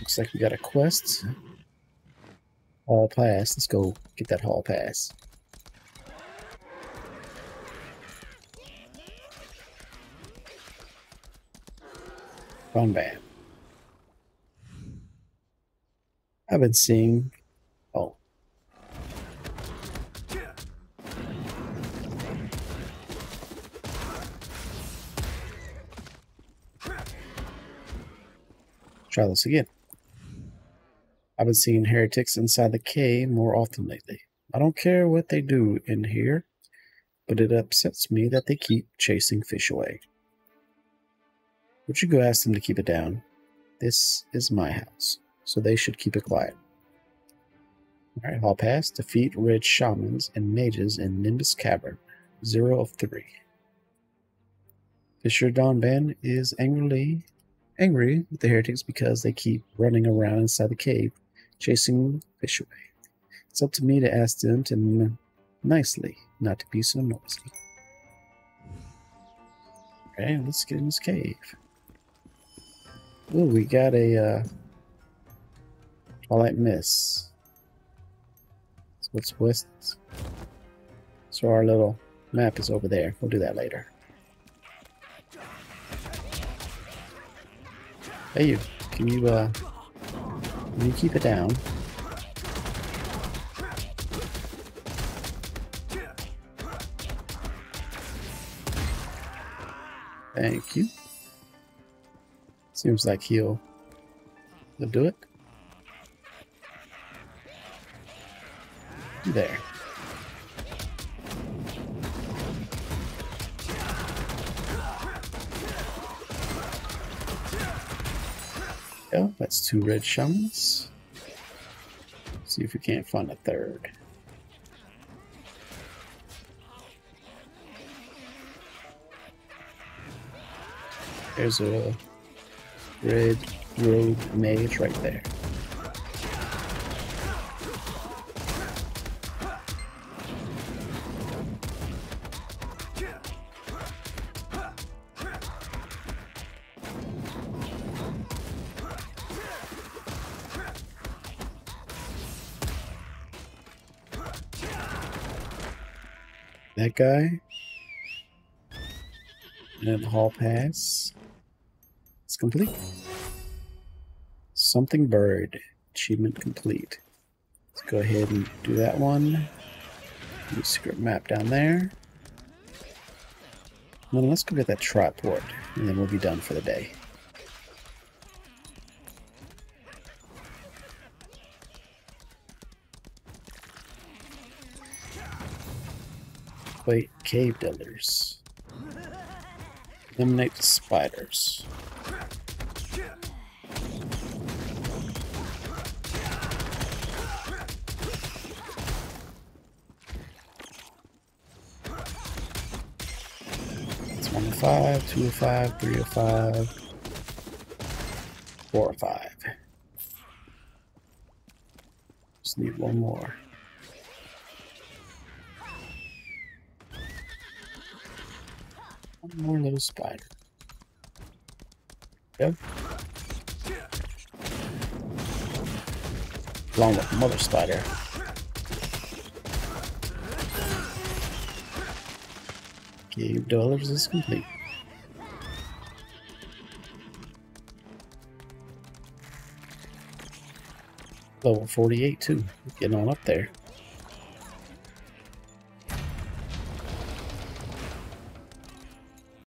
Looks like we got a quest. Hall pass. Let's go get that hall pass. Band. I've been seeing. Oh. Try this again. I've been seeing heretics inside the cave more often lately. I don't care what they do in here, but it upsets me that they keep chasing fish away. Would you go ask them to keep it down? This is my house, so they should keep it quiet. Alright, Hall Pass. Defeat red shamans and mages in Nimbus Cavern. Zero of three. Fisher Don Ben is angrily angry with the heretics because they keep running around inside the cave, chasing fish away. It's up to me to ask them to nicely not to be so noisy. Okay, let's get in this cave. Ooh, we got a uh, Twilight Miss. So what's west? So our little map is over there. We'll do that later. Hey you, can you uh you keep it down? Thank you. Seems like he'll he'll do it. There. Yeah, that's two red shamans. See if we can't find a third. There's a red rogue mage right there. That guy. And hall pass. It's complete. Something bird. Achievement complete. Let's go ahead and do that one. New secret map down there. Well, let's go get that triport, and then we'll be done for the day. Wait, cave dwellers. Eliminate the spiders. It's 105, 205, 305, 405. Just need one more. One more little spider. Yep. Along with mother spider. Cave dwellers is complete. Level 48 too. Getting on up there.